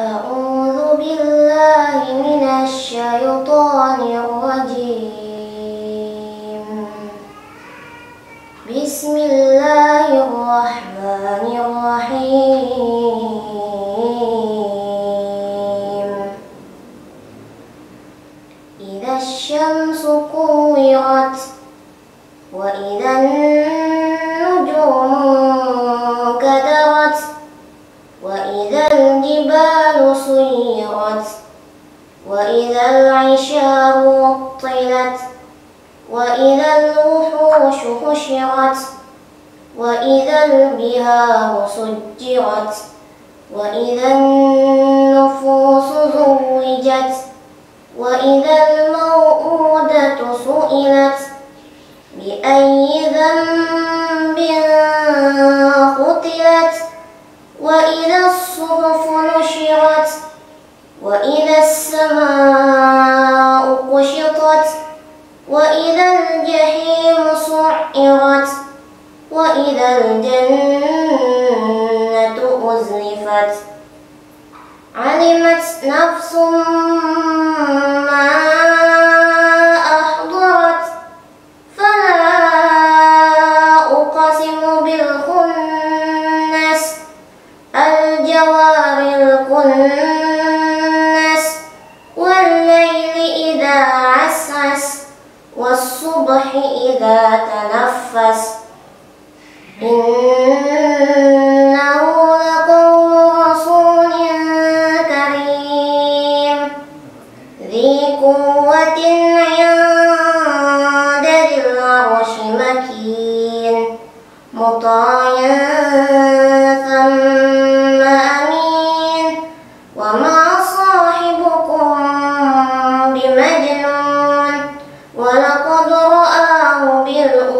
أعوذ بالله من الشيطان الرجيم. بسم الله الرحمن الرحيم. إذا الشمس كورت وإذا النجوم انكدرت وإذا الجبال سيرت وإذا العشار عطلت وإذا الوحوش حشرت وإذا البهار سجرت وإذا النفوس زوجت وإذا وإذا السماء كشطت وإذا الجحيم سعرت وإذا الجنة أزلفت. علمت نفس ما أحضرت فلا أقسم بالخنس. الجوار الكنس عسعس والصبح إذا تنفس. إنه لقول رسول كريم. ذي قوة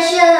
是